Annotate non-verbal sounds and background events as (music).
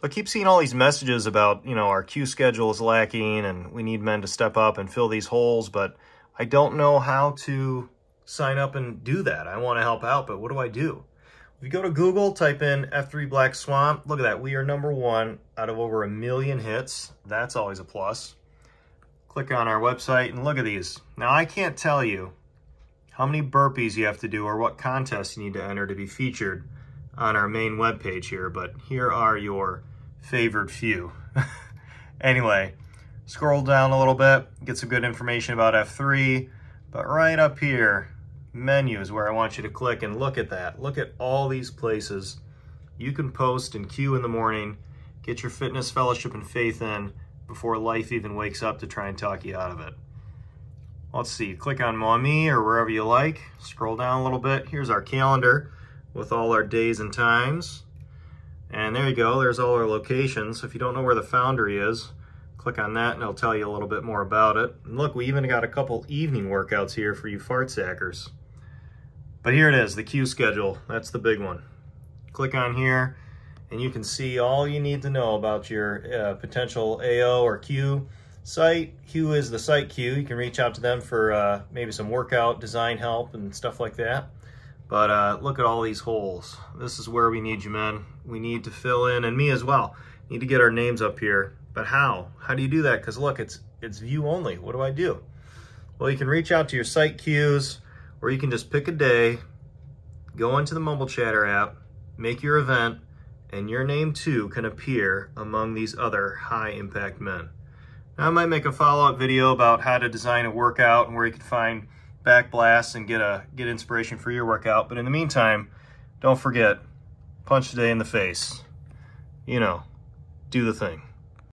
So I keep seeing all these messages about, you know, our Q schedule is lacking and we need men to step up and fill these holes, but I don't know how to sign up and do that. I want to help out, but what do I do? If you go to Google, type in F3 Black Swamp, look at that. We are number one out of over a million hits. That's always a plus. Click on our website and look at these. Now, I can't tell you how many burpees you have to do or what contests you need to enter to be featured on our main web page here, but here are your favored few. (laughs) anyway, scroll down a little bit, get some good information about F3, but right up here, menu is where I want you to click and look at that. Look at all these places you can post and Q in the morning, get your fitness fellowship and faith in before life even wakes up to try and talk you out of it. Let's see, click on Mommy or wherever you like, scroll down a little bit. Here's our calendar with all our days and times. And there you go, there's all our locations. If you don't know where the Foundry is, click on that and it'll tell you a little bit more about it. And look, we even got a couple evening workouts here for you fart sackers. But here it is, the Q schedule. That's the big one. Click on here and you can see all you need to know about your uh, potential AO or Q site. Q is the site Q. You can reach out to them for uh, maybe some workout design help and stuff like that. But uh, look at all these holes. This is where we need you, men. We need to fill in, and me as well. Need to get our names up here. But how? How do you do that? Because look, it's it's view only. What do I do? Well, you can reach out to your site Q's, or you can just pick a day, go into the Mumble Chatter app, make your event, and your name too can appear among these other high impact men. Now, I might make a follow-up video about how to design a workout and where you can find back blasts and get a get inspiration for your workout. But in the meantime, don't forget, punch today in the face. You know, do the thing.